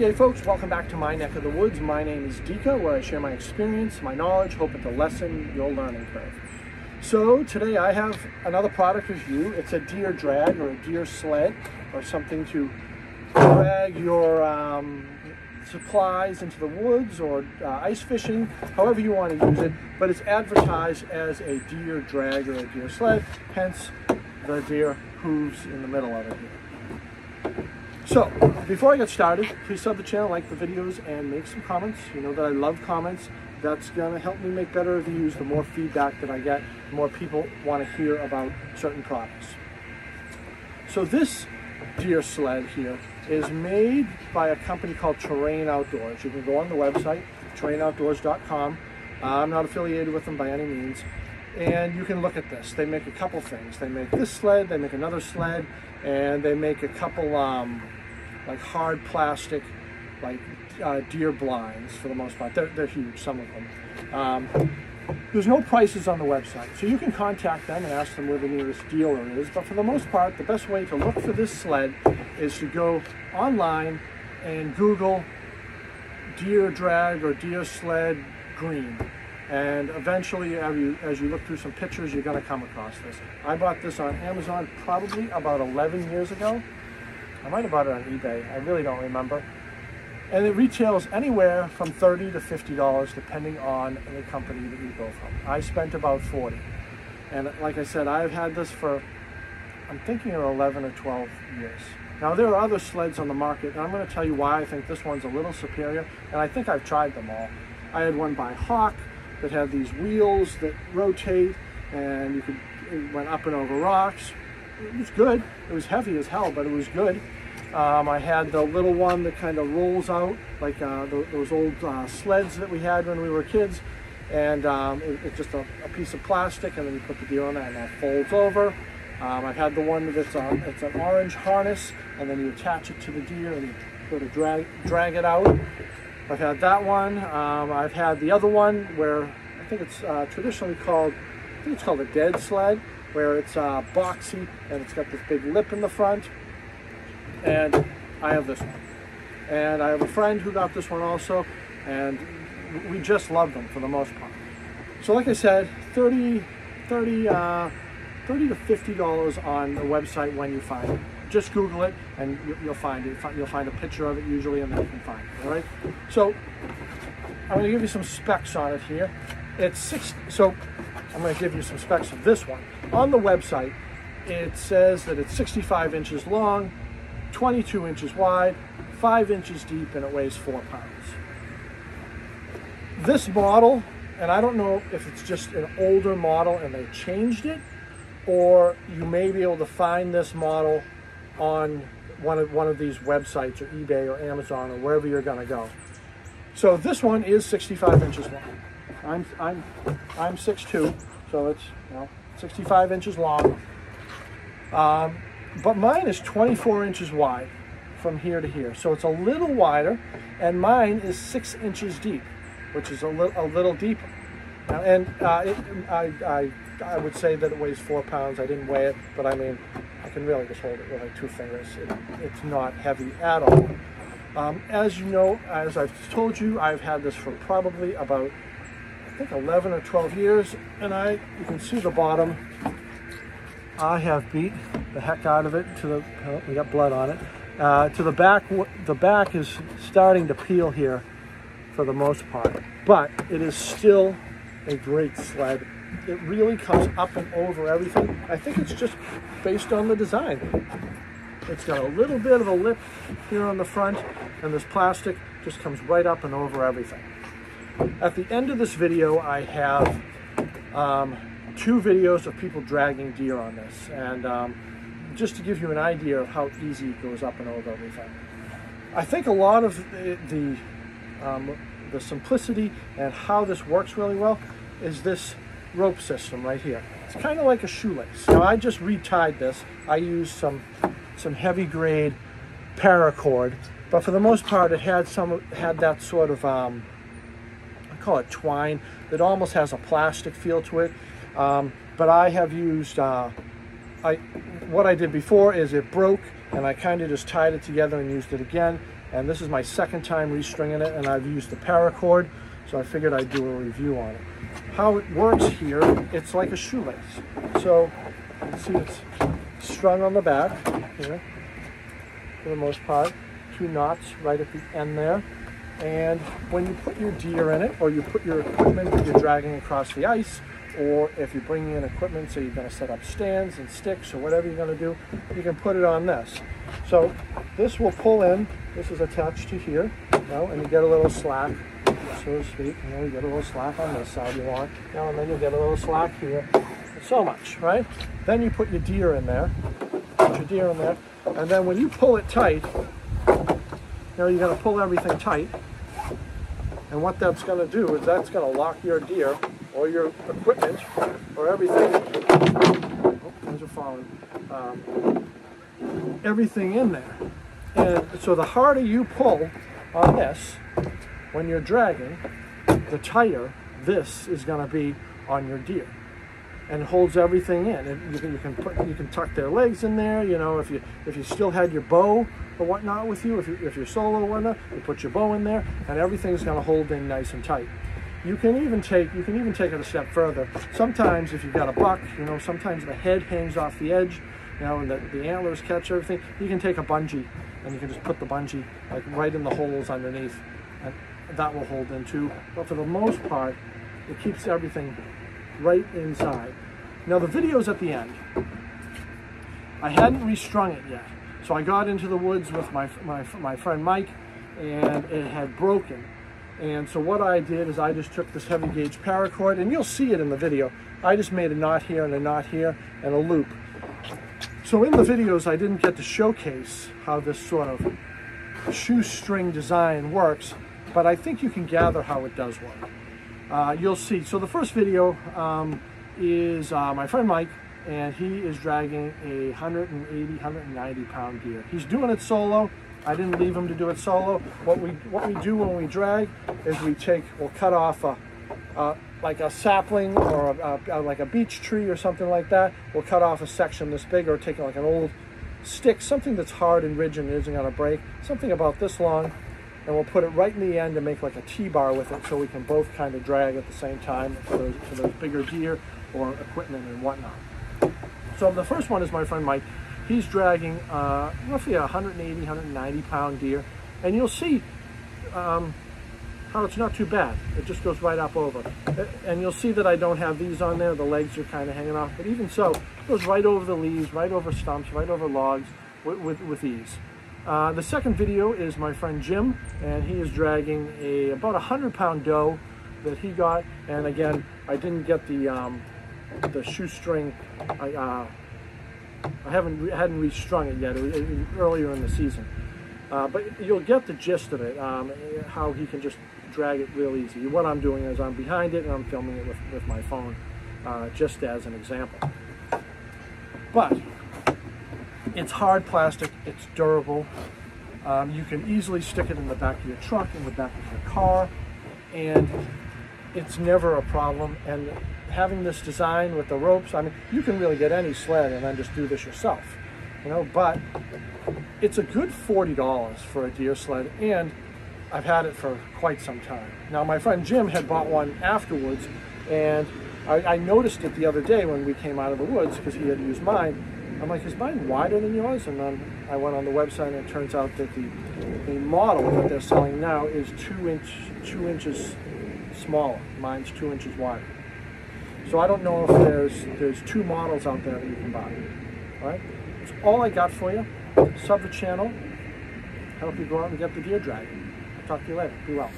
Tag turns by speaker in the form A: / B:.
A: day, folks. Welcome back to my neck of the woods. My name is Dika, where I share my experience, my knowledge, hope to lessen your learning curve. So today I have another product review. It's a deer drag or a deer sled or something to drag your um, supplies into the woods or uh, ice fishing, however you want to use it. But it's advertised as a deer drag or a deer sled, hence the deer hooves in the middle of it here. So, before I get started, please sub the channel, like the videos, and make some comments. You know that I love comments. That's going to help me make better reviews. The more feedback that I get, the more people want to hear about certain products. So this deer sled here is made by a company called Terrain Outdoors. You can go on the website, terrainoutdoors.com. I'm not affiliated with them by any means. And you can look at this. They make a couple things. They make this sled, they make another sled, and they make a couple um, like hard plastic, like uh, deer blinds for the most part. They're, they're huge, some of them. Um, there's no prices on the website, so you can contact them and ask them where the nearest dealer is. But for the most part, the best way to look for this sled is to go online and Google deer drag or deer sled green. And eventually, as you, as you look through some pictures, you're going to come across this. I bought this on Amazon probably about 11 years ago. I might have bought it on eBay. I really don't remember. And it retails anywhere from 30 to $50 depending on the company that you go from. I spent about 40. And like I said, I've had this for, I'm thinking of 11 or 12 years. Now there are other sleds on the market, and I'm going to tell you why I think this one's a little superior, and I think I've tried them all. I had one by Hawk that had these wheels that rotate, and you could, it went up and over rocks. It was good. It was heavy as hell, but it was good. Um, I had the little one that kind of rolls out, like uh, the, those old uh, sleds that we had when we were kids. And um, it, it's just a, a, piece of plastic, and then you put the deer on that, and that folds over. Um, I've had the one that's um, it's an orange harness, and then you attach it to the deer, and you sort of drag, drag it out. I've had that one. Um, I've had the other one where I think it's uh, traditionally called, I think it's called a dead sled, where it's uh, boxy, and it's got this big lip in the front and I have this one. And I have a friend who got this one also, and we just love them for the most part. So like I said, 30, 30, uh, 30 to $50 on the website when you find it. Just Google it and you'll find it. You'll find a picture of it usually and then you can find it, all right? So I'm gonna give you some specs on it here. It's six, so I'm gonna give you some specs of this one. On the website, it says that it's 65 inches long, 22 inches wide, 5 inches deep, and it weighs 4 pounds. This model, and I don't know if it's just an older model and they changed it, or you may be able to find this model on one of, one of these websites or eBay or Amazon or wherever you're going to go. So this one is 65 inches long. I'm, I'm, I'm 6'2", so it's you know, 65 inches long. Um, but mine is 24 inches wide from here to here. So it's a little wider, and mine is six inches deep, which is a, li a little deeper. Now, and uh, it, I, I, I would say that it weighs four pounds. I didn't weigh it, but I mean, I can really just hold it with like two fingers. It, it's not heavy at all. Um, as you know, as I've told you, I've had this for probably about, think 11 or 12 years, and I, you can see the bottom I have beat the heck out of it to the, oh, we got blood on it, uh, to the back, the back is starting to peel here for the most part, but it is still a great sled. It really comes up and over everything. I think it's just based on the design. It's got a little bit of a lip here on the front, and this plastic just comes right up and over everything. At the end of this video, I have um, two videos of people dragging deer on this. And um, just to give you an idea of how easy it goes up and over everything. I think a lot of the, the, um, the simplicity and how this works really well is this rope system right here. It's kind of like a shoelace. Now I just retied this. I used some, some heavy grade paracord, but for the most part it had some had that sort of call it twine that almost has a plastic feel to it. Um, but I have used, uh, I, what I did before is it broke and I kind of just tied it together and used it again. And this is my second time restringing it, and I've used the paracord, so I figured I'd do a review on it. How it works here, it's like a shoelace. So, you see it's strung on the back here, for the most part. Two knots right at the end there. And when you put your deer in it, or you put your equipment that you're dragging across the ice, or if you're bringing in equipment, so you're to set up stands and sticks or whatever you're going to do, you can put it on this. So this will pull in. This is attached to here, you know, and you get a little slack, so to speak. You know, you get a little slack on this side you want, you know, and then you get a little slack here. So much, right? Then you put your deer in there, put your deer in there, and then when you pull it tight, you know, you're to pull everything tight. And what that's going to do is that's going to lock your deer or your equipment or everything. Oh, things are falling. Um, everything in there. And so the harder you pull on this, when you're dragging, the tighter this is going to be on your deer and holds everything in. And you can, you can put you can tuck their legs in there. You know, if you if you still had your bow or whatnot with you, if you if you're solo or whatnot, you put your bow in there, and everything's going to hold in nice and tight. You can even take you can even take it a step further. Sometimes if you've got a buck, you know, sometimes the head hangs off the edge, you know, and the, the antlers catch everything. You can take a bungee and you can just put the bungee like right in the holes underneath, and that will hold in too. But for the most part, it keeps everything right inside. Now the video's at the end. I hadn't restrung it yet. So I got into the woods with my, my, my friend Mike and it had broken. And so what I did is I just took this heavy gauge paracord, and you'll see it in the video. I just made a knot here and a knot here and a loop. So in the videos, I didn't get to showcase how this sort of shoestring design works, but I think you can gather how it does work. Uh, you'll see. So the first video um, is uh, my friend Mike, and he is dragging a 180, 190 pound deer. He's doing it solo. I didn't leave him to do it solo. What we what we do when we drag is we take, we'll cut off a, like a sapling or a, a, like a beech tree or something like that. We'll cut off a section this big or take like an old stick, something that's hard and rigid and isn't gonna break, something about this long, and we'll put it right in the end and make like a T-bar with it so we can both kind of drag at the same time for those, for those bigger deer or equipment and whatnot. So the first one is my friend Mike. He's dragging uh, roughly a 180, 190 pound deer. And you'll see um, how it's not too bad. It just goes right up over. And you'll see that I don't have these on there. The legs are kind of hanging off. But even so, it goes right over the leaves, right over stumps, right over logs with, with, with ease. Uh, the second video is my friend Jim, and he is dragging a about a 100 pound doe that he got. And again, I didn't get the um, the shoestring. I, uh, I haven't hadn't restrung it yet. It it earlier in the season, uh, but you'll get the gist of it. Um, how he can just drag it real easy. What I'm doing is I'm behind it and I'm filming it with, with my phone, uh, just as an example. But it's hard plastic. It's durable. Um, you can easily stick it in the back of your truck, in the back of your car, and it's never a problem. And having this design with the ropes, I mean, you can really get any sled and then just do this yourself, you know, but it's a good $40 for a deer sled and I've had it for quite some time. Now my friend Jim had bought one afterwards and I, I noticed it the other day when we came out of the woods because he had used mine. I'm like, is mine wider than yours? And then I went on the website and it turns out that the, the model that they're selling now is two inch two inches smaller. Mine's two inches wider. So I don't know if there's there's two models out there that you can buy. All right? That's all I got for you. Sub the channel. Help you go out and get the deer dragon. I'll talk to you later. Be well.